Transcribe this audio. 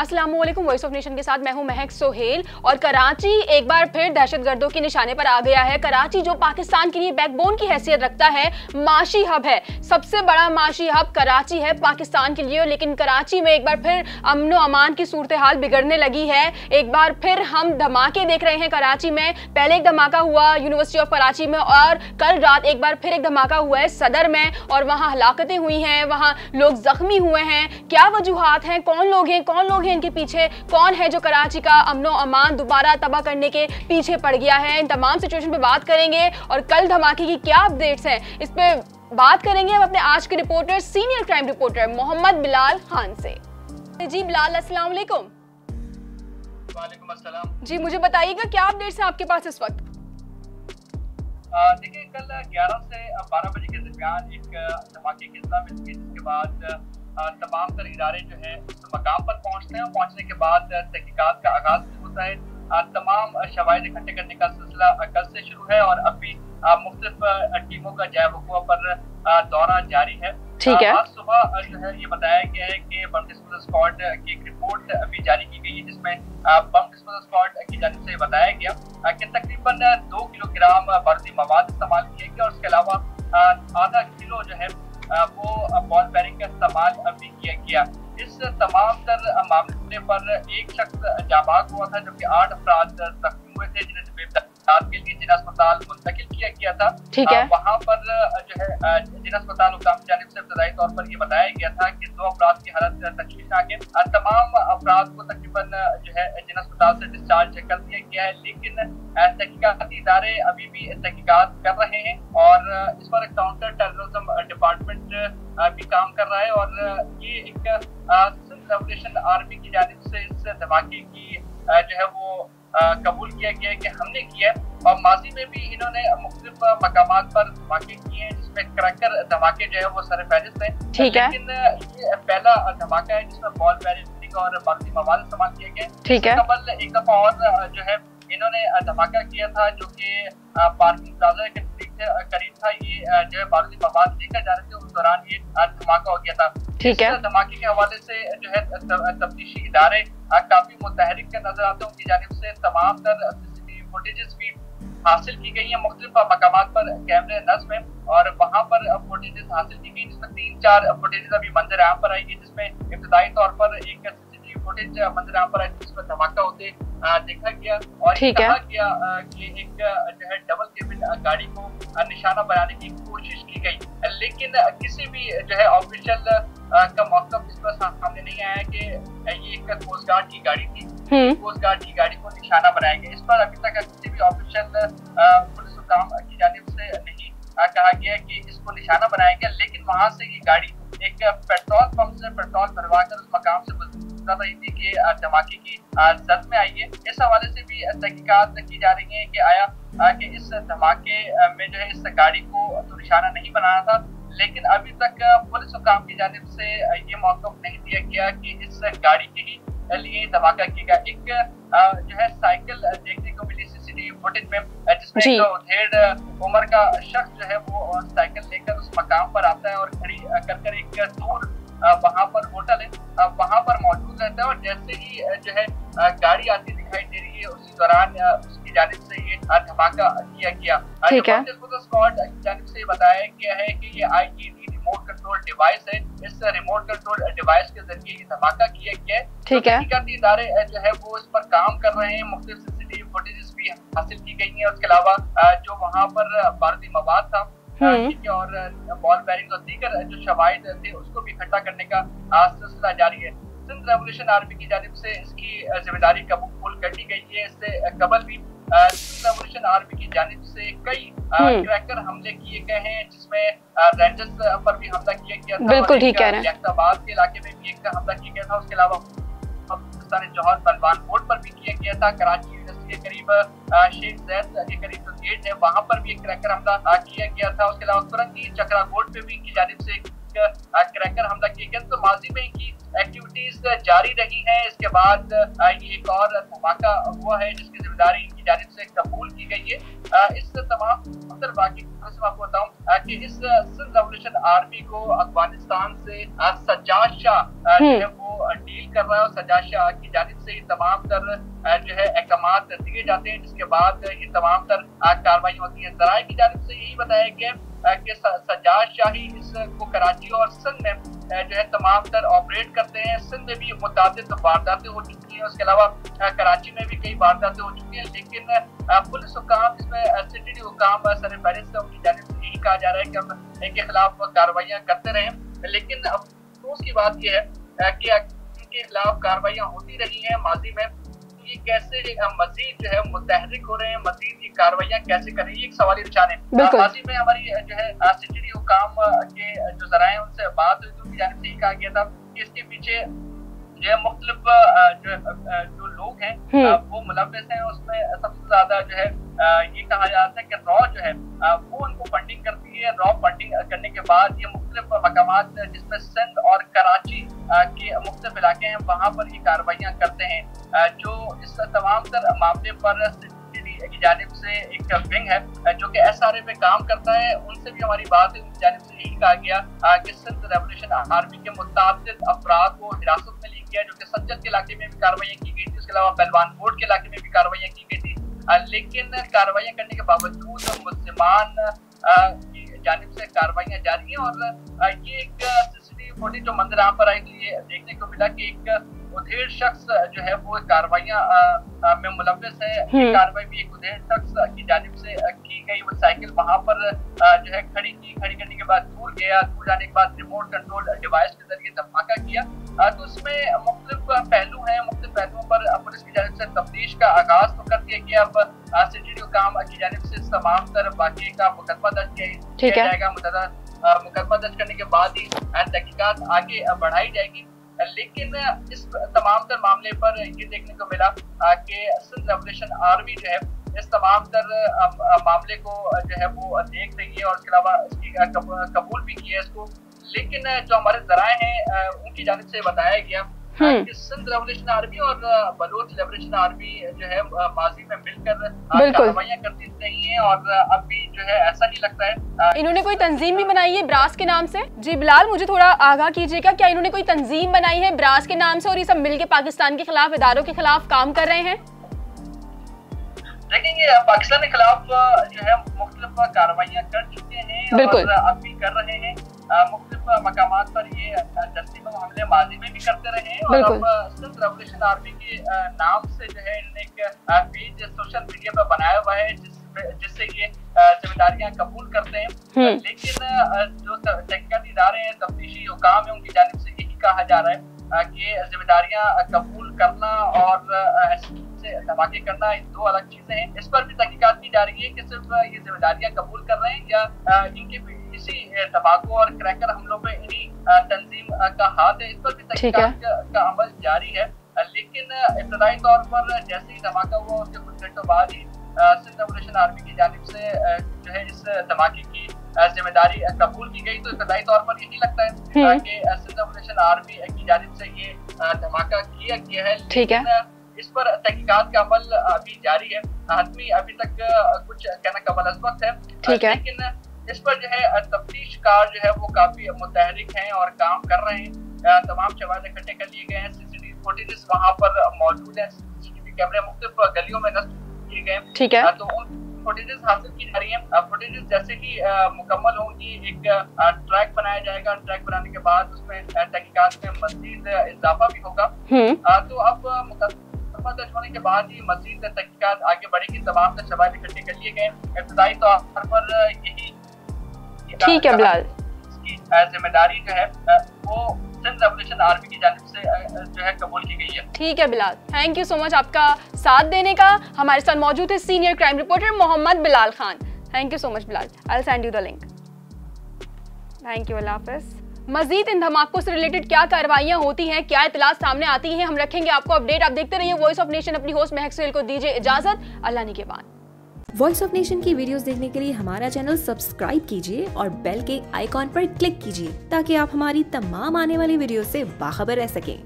वालेकुम voice of nation के साथ मैं हूँ महक सोहेल और कराची एक बार फिर दहशतगर्दों के निशाने पर आ गया है। कराची जो पाकिस्तान के लिए बैकबोन की हैसियत रखता है, माशी हब है। सबसे बड़ा माशी हब कराची है पाकिस्तान के लिए, लेकिन कराची में एक बार फिर अमन अमान की सूरत हाल बिगड़ने लगी है। एक बार फिर हम धमाके देख रहे हैं कराची में। पहले एक धमाका हुआ यूनिवर्सिटी ऑफ़ कराची में और कल रात एक बार फिर एक धमाका हुआ है सदर में और वहाँ हलाकतें हुई हैं, वहाँ लोग जख्मी हुए हैं। क्या वजूहत हैं? कौन लोग हैं? कौन लोग इनके पीछे कौन है जो कराची का अमनो अमान? दोबारा तबाह करने के पीछे पड़ गया है। इन तमाम सिचुएशन पे बात करेंगे और कल धमाके की क्या अपडेट्स हैं इस पे बात करेंगे हम अपने आज के reporter senior crime reporter Mohammad Bilal Khan से। जी बिलाल अस्सलाम वालेकुम। वालेकुम जी मुझे बताइएगा क्या अपडेट्स हैं आपके पास इस वक्त? देखिए कल 11 से 12 बजे के दरमियान एक धमाके की इतला मिली जिसके बाद तमाम तर इदारे जो है उस मकाम पर पहुँचते हैं और पहुँचने के बाद तहकीकात का आगाज़ होता है। तमाम शवायद इकट्ठे करने का सिलसिला कल से शुरू है और अभी मुख्तलिफ़ टीमों का जय वकुआ पर दौरा जारी है। ठीक है। आज सुबह जो है ये बताया गया है कि बम डिस्पोजल स्क्वाड की एक रिपोर्ट अभी जारी की गई है जिसमें बम डिस्पोजल स्क्वाड की जानब से बताया गया कि तकरीबन दो किलोग्राम बारूदी मवाद इस्तेमाल किया गया और इसके अलावा आधा किलो जो है वो बॉल बैरिंग का इस्तेमाल अभी किया गया इस तमाम तर मामले पर एक शख्स जाबाज हुआ था, जबकि आठ अफराद जख्मी हुए थे, जिन्हें के लिए जिला अस्पताल मुंतकिल किया गया था। ठीक है। वहाँ पर जो है जिला अस्पताल हुकाम की जानब से इब्तदाई तौर पर ये बताया गया था कि दो अफराद की हालत तशवीशनाक है तमाम अफराद को तकरीबन जो है जिला अस्पताल से डिस्चार्ज कर दिया गया है लेकिन तहकीकती इदारे अभी भी तहकीकत कर रहे हैं और इस पर काउंटर टेररिज्म डिपार्टमेंट भी काम कर रहा है और ये एक रेवोल्यूशन आर्मी की जानब से इस धमाके की जो है वो कबूल किया गया कि हमने किया और माजी में भी इन्होंने मुख्तलिफ़ मकाम पर धमाके किए हैं जिसमें क्रैकर धमाके जो है वो सर फहरिस्त है। ठीक है। लेकिन ये पहला धमाका है जिसमें बॉल बैरिंग और बारूदी मवाद इस्तेमाल किए गए ठीक है। कबल एक दफ़ा और जो है इन्होंने धमाका किया था जो कि पार्किंग प्लाजा के करीब था। ये जो है बारूदी मवाद लेकर जा रहे थे उस दौरान ये धमाका हो गया था। ठीक है। धमाके के हवाले से जो है तफ्तीशी इदारे काफ़ी मुतहरिक नज़र आते हैं उनकी जानब से तमाम तर फुटेजेस भी हासिल की गई है। मुख्तलिफ़ मकाम पर कैमरे नस्ब है और वहाँ पर फुटेजेस हासिल की गई जिसमें तीन चार फुटेजेस अभी मंजर आम पर आएगी जिसमें इब्तदाई तौर पर एक सीसीटीवी फुटेज मंजर आम पर आई जिसमें धमाका होते देखा गया और कहा गया कि एक जो है डबल केबिन गाड़ी को निशाना बनाने की कोशिश की गई। लेकिन किसी भी जो है ऑफिशियल का मौका इस पर सामने नहीं आया कि ये कोस्ट गार्ड की गाड़ी थी। कोस्ट गार्ड की गाड़ी को निशाना बनाया गया। इस पर अभी तक किसी भी ऑफिशियल पुलिस हुकाम की जानब से नहीं कहा गया कि इसको निशाना बनाया गया लेकिन वहाँ से ये गाड़ी एक पेट्रोल पंप से पेट्रोल भरवा कर उस मकाम से गुजर रही थी। कि धमाके की जद में आई है। इस हवाले से भी तहकीकात की जा रही है कि आया कि इस धमाके में जो है इस गाड़ी को तो निशाना नहीं बनाना था। लेकिन अभी तक पुलिस हुकाम की जानब से ये मौका नहीं दिया गया कि इस गाड़ी के ही लिए धमाका किया गया एक जो है साइकिल देखने को मिली सीसीटीवी फुटेज में जिसमें एक उधेड़ उम्र का शख्स जो है वो साइकिल लेकर उस मकाम पर आता है और खड़ी कर कर एक दूर वहाँ पर होटल है। वहाँ पर मौजूद रहता है और जैसे ही जो है गाड़ी आती दिखाई दे रही है उसी दौरान उसकी जानब से ये धमाका किया गया। ठीक है। स्क्वाड की जानब से बताया गया है कि ये आई रिमोट कंट्रोल डिवाइस है। इस रिमोट कंट्रोल डिवाइस के ज़रिए ये धमाका किया गया है। ठीक है। तहकीकाती इदारे जो है वो इस पर काम कर रहे हैं। मुख्तलिफ़ सीसीटीवी फुटेजेस भी हासिल की गई है। उसके अलावा जो वहाँ पर बारूदी मवाद था और बॉल बैरिंग और दीगर जो शवायद थे उसको भी इकट्ठा करने का सिलसिला जारी है। सिंध रेवोल्यूशन आर्मी की जानब से इसकी ज़िम्मेदारी कबूल कर ली गई है। इससे कबल भी रेवोल्यूशन आर्मी की जानब से कई क्रैकर हमले किए गए हैं जिसमें रेंजर्स पर भी हमला किया गया था बिल्कुल ठीक कह रहे हैं। के इलाके में भी एक हमला किया गया था। उसके अलावा पाकिस्तान जौहर बलवान रोड पर भी किया गया था। कराची यूनिवर्सिटी के करीब शेख जैद के करीब जो गेट है वहाँ पर भी एक क्रैकर हमला किया गया था। उसके अलावा तुरंत चक्रा रोड पे भी इनकी जानब से क्रैकर हमला किया गया तो माजी में इनकी एक्टिविटीज़ जारी रही है। इसके बाद ये एक और धमाका हुआ है जिसकी ज़िम्मेदारी इनकी जानब से कबूल की गई है। इस तमाम अक्सर बाकी आपको बताऊँ कि इस सिंध रेवोल्यूशन आर्मी को अफ़गानिस्तान से सज्जाद शाह जो है वो डील कर रहा है और सजाद शाह की जानब से तमाम तर जो है अहकाम दिए जाते हैं। जिसके बाद ये तमाम तर कार्रवाई होती है जराए की जानब से यही बताया गया कि सजाद शाही इसको कराची और सिंध में जो है तमाम तर ऑपरेट करते हैं। सिंध में भी मुताद वारदातें हो चुकी हैं, उसके अलावा कराची में भी कई वारदातें हो चुकी हैं, लेकिन पुलिस हुकाम इसमें सिटी हुकाम सर फहरिस्त उनकी जानब से यही कहा जा रहा है कि हम इनके खिलाफ कार्रवाइयाँ करते रहें। लेकिन अफसोस की बात यह है कि इनके खिलाफ कार्रवाइयाँ होती रही हैं, माजी में ये कैसे मजीद जो है मुतहरिक हो रहे हैं मजीद ये कार्रवाइयाँ कैसे कर रही है एक सवाल है माजी में हमारी जो है सिटी हुकाम के जो जराए उनसे बात हुई तो उनकी जानब से ही कहा गया था कि इसके पीछे जो है मुख्तलिफ़ जो जो लोग हैं हम्म। वो मुलविस हैं उसमें सबसे ज़्यादा जो है ये कहा जाता है कि रॉ जो है वो उनको फंडिंग करती है। रॉ फंडिंग करने के बाद ये मुख्तलिफ़ मकाम जिसमें सिंध और कराची के मुख्तलिफ़ इलाके हैं, वहाँ पर ये कार्रवाइयाँ करते हैं। जो इस तमाम तर मामले पर की जानब से एक विंग है जो कि एस आर ए पे काम करता है, उनसे भी हमारी बात है, उनकी जानब से यही कहा गया कि सिंध रेवोल्यूशन आर्मी के मुताबिक अफराद को हिरासत में ली गया, जो कि सज्जत के इलाके में भी कार्रवाई की गई थी, उसके अलावा पहलवान बोर्ड के इलाके में भी कार्रवाई की गई थी। लेकिन कार्रवाई करने के बावजूद मुसलमान की जानब से कार्रवाई जारी है और ये एक फुटेज जो मंदिर यहाँ पर आई थी ये देखने को मिला कि एक उधेड़ शख्स जो है वो कार्रवाइयाँ में मुलविस है। हम्म। कार्रवाई भी एक उधेड़ शख्स की जानब से की गई। वो साइकिल वहाँ पर जो है खड़ी की। खड़ी करने के बाद दूर गया। दूर जाने के बाद रिमोट कंट्रोल डिवाइस के ज़रिए धमाका किया। तो उसमें मुख्तलिफ़ पहलू हैं। मुख्तलिफ़ पहलुओं पर पुलिस की जानब से तफ्तीश का आगाज़ तो कर दिया गया। अब सिटी काम की जानब से तमाम तरफ़ बाकी का मुकदमा दर्ज किया जाएगा। मुकदमा दर्ज करने के बाद ही तहकीकत आगे बढ़ाई जाएगी लेकिन इस तमाम तर मामले पर ये देखने को मिला कि सिंध रेवोल्यूशन आर्मी जो है, इस तमाम तर मामले को जो है, वो देख रही है और इसके अलावा इसकी कबूल भी किया है इसको लेकिन जो हमारे जराए हैं उनकी जानब से बताया गया। सिंध रेवोल्यूशन आर्मी और बलोच रेवोल्यूशन आर्मी जो है माजी में मिलकर कार्रवाइयाँ करती रही हैं और अभी जो है ऐसा ही लगता है। इन्होंने कोई तंजीम भी बनाई है ब्रास के नाम से? जी बिलाल मुझे थोड़ा आगाह कीजिएगा क्या इन्होंने कोई तंजीम बनाई है ब्रास के नाम से और ये सब मिलकर पाकिस्तान के खिलाफ इदारों के खिलाफ काम कर रहे हैं? देखेंगे पाकिस्तान के खिलाफ जो है मुख्तलिफ़ कार्रवाइयाँ कर चुके हैं और अभी रेवोल्यूशन आर्मी के नाम से जो है इन्होंने एक पेज सोशल मीडिया पर बनाया हुआ है जिससे ये जिम्मेदारियाँ कबूल करते हैं। हम्म। लेकिन जो तहकीकती इदारे हैं तफ्तीशी हुकाम है उनकी जानब से यही कहा जा रहा है कि जिम्मेदारियाँ कबूल करना और धमाके करना दो अलग चीज़ें हैं। इस पर भी तहकीकत की जा रही है कि सिर्फ़ ये जिम्मेदारियाँ कबूल कर रहे हैं या इनके इसी धमाकों और क्रैकर हमलों में इन्हीं तंजीम का हाथ है। इस पर भी तहकीकात का अमल जारी है। लेकिन इब्तदाई तौर पर जैसे ही धमाका हुआ उसके कुछ घंटों बाद ही सिंध रेवोल्यूशन आर्मी की जानब से जो है इस धमाके की ज़िम्मेदारी कबूल की गई तो इब्तदाई तौर पर यही लगता है हम्म। कि सिंध रेवोल्यूशन आर्मी की जानब से ये धमाका किया गया है। लेकिन इस पर तहकीकात का अमल अभी जारी है। हतमी अभी तक कुछ कहना कबल अजमत है। लेकिन इस पर जो है तफ्तीश कार जो है वो काफ़ी मुतहरिक हैं और काम कर रहे हैं। तमाम शवाद इकट्ठे कर लिए गए हैं। सीसीटीवी फुटेजेस वहाँ पर मौजूद है। सीसीटीवी कैमरे मुख्तलिफ़ गलियों में नस्ब किए गए ठीक है। तो उन फुटेजेस हासिल की जा रही है। फुटेजेस जैसे ही मुकम्मल होंगी एक ट्रैक बनाया जाएगा। ट्रैक बनाने के बाद उसमें तहकीकात में मजीद इजाफा भी होगा। हम्म। तो अब मुकदमा दर्ज होने के बाद ही मजीद तहकीकात आगे बढ़ेगी। तमाम शवाद इकट्ठे कर लिए गए इब्तदाई तौर पर यही ठीक है बिलाल। ज़िम्मेदारी जो है वो सिंध रेवोल्यूशन आर्मी की जानब से जो है कबूल की गई है। ठीक है Bilal. Thank you so much आपका साथ देने का। हमारे साथ मौजूद है senior crime reporter Mohammad Bilal Khan. Thank you so much Bilal. I send you the link thank you अल्लाह हाफिज मजीद इन धमाकों से रिलेटेड क्या कार्रवाइयाँ होती हैं क्या इतला सामने आती हैं हम रखेंगे आपको अपडेट आप देखते रहिए वॉइस ऑफ़ नेशन अपनी होस्ट महक को दीजिए इजाज़त। अल्लाह ने के बाद। वॉइस ऑफ़ नेशन की वीडियोस देखने के लिए हमारा चैनल सब्सक्राइब कीजिए और बेल के आइकॉन पर क्लिक कीजिए, ताकि आप हमारी तमाम आने वाली वीडियो से बाखबर रह सकें।